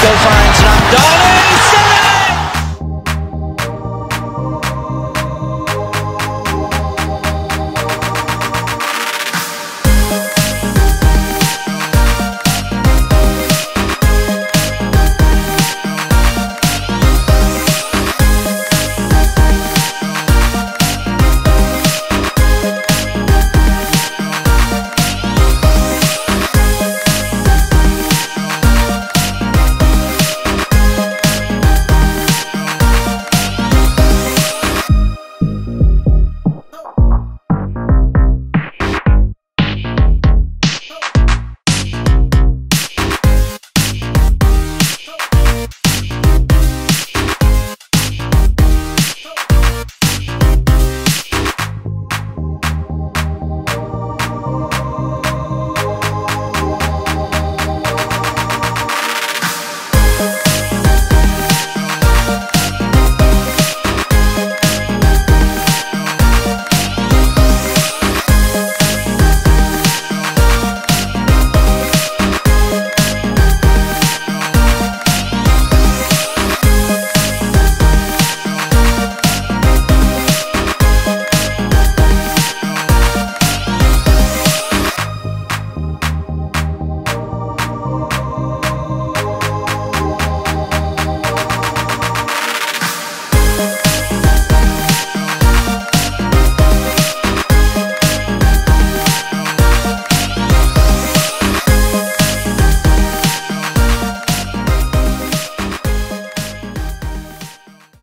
go find